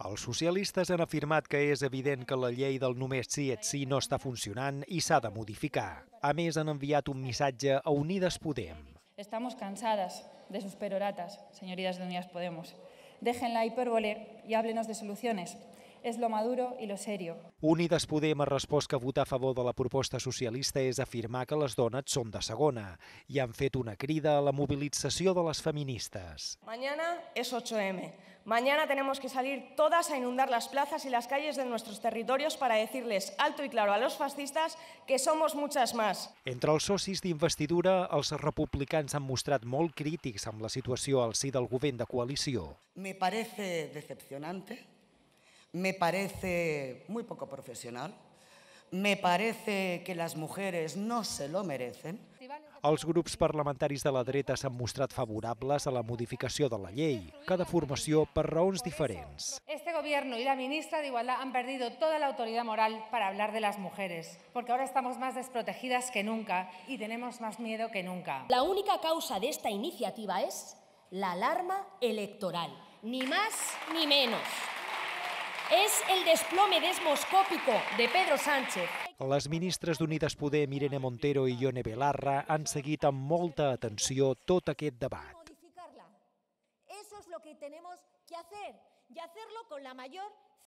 Els socialistes han afirmat que és evident que la llei del només sí et sí no està funcionant i s'ha de modificar. A més, han enviat un missatge a Unides Podem. Estamos cansadas de sus peroratas, señorías de Unidas Podemos. Dejen la hipérbole y háblenos de soluciones. Es lo maduro y lo serio. Unides Podem ha respost que votar a favor de la proposta socialista és afirmar que les dones són de segona i han fet una crida a la mobilització de les feministes. Mañana es 8M. Mañana tenemos que salir todas a inundar las plazas y las calles de nuestros territorios para decirles alto y claro a los fascistas que somos muchas más. Entre els socis d'investidura, els republicans han mostrat molt crítics amb la situació al si del govern de coalició. Me parece decepcionante, me parece muy poco profesional, me parece que las mujeres no se lo merecen. Els grups parlamentaris de la dreta s'han mostrat favorables a la modificació de la llei, cada formació per raons diferents. Este gobierno y la ministra de Igualdad han perdido toda la autoridad moral para hablar de las mujeres, porque ahora estamos más desprotegidas que nunca y tenemos más miedo que nunca. La única causa de esta iniciativa es la alarma electoral, ni más ni menos. Es el desplome desmoscópico de Pedro Sánchez. Les ministres d'Unides Podem, Irene Montero i Ione Belarra, han seguit amb molta atenció tot aquest debat. Eso es lo que tenemos que hacer y hacerlo con la mayor